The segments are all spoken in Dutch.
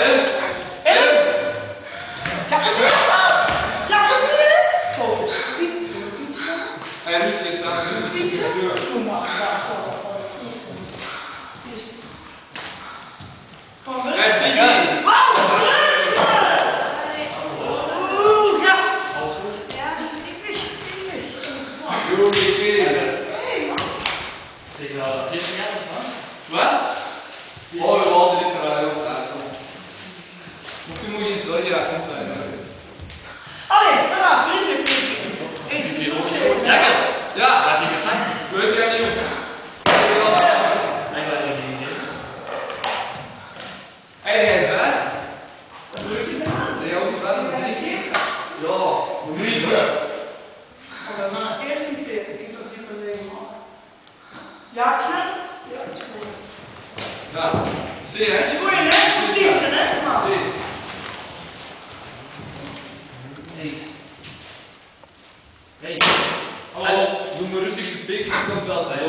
É? Ja, ik snap het. Ja, ik snap het. Nou, zie je, hè? Het is voor je net goed is, hè? Maar. Zie. Hey. Hey. Hallo, oh, doe maar rustig zijn pik, ik kom wel. te Hey,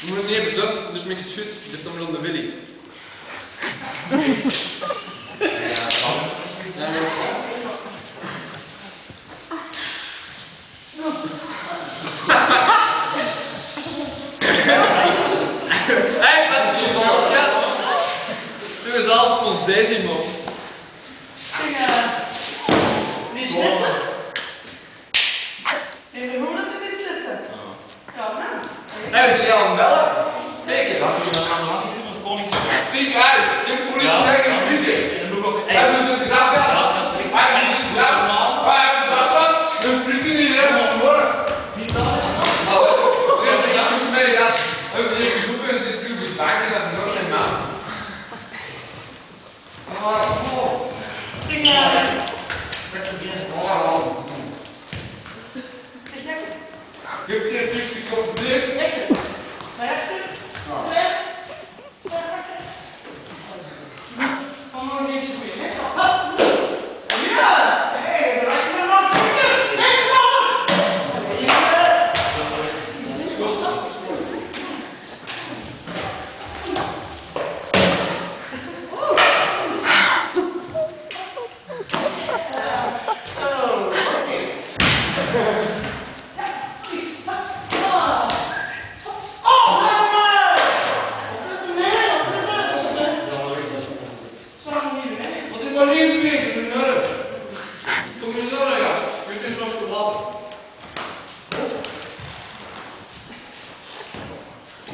Meneer bezat, dus mijn geschut, dit is om de Willy. Hij was dus al, ja. Dus al ons deze man. Hij is Jan Weller. Kijk eens. Dat is een ambulance. Kijk uit, de politie.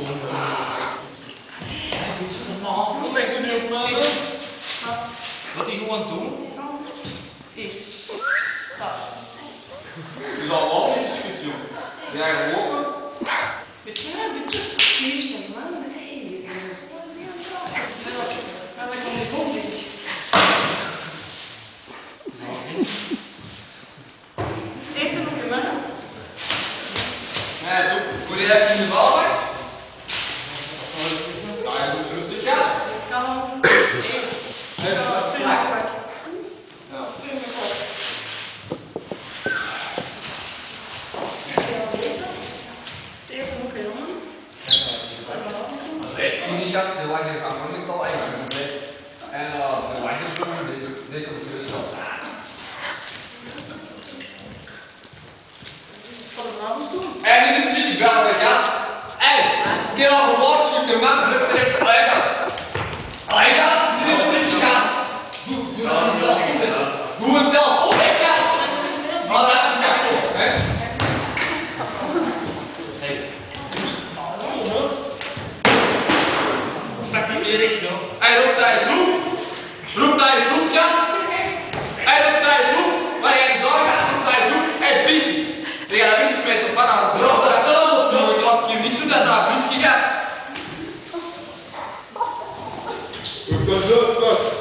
Wat is nou? Nu? Wat? Gewoon doen? is Dat. Is al wel iets goed, joh. Jij lopen? Beetje, beetje. Hier Terwijl Washington maakt het trekt Leidas. Leidas, nu op de gas. Doe het wel goed, Doe het wel. Maar dat is ja hè. Weer recht, joh. Hij roept daar, zoek. Mas eu, nós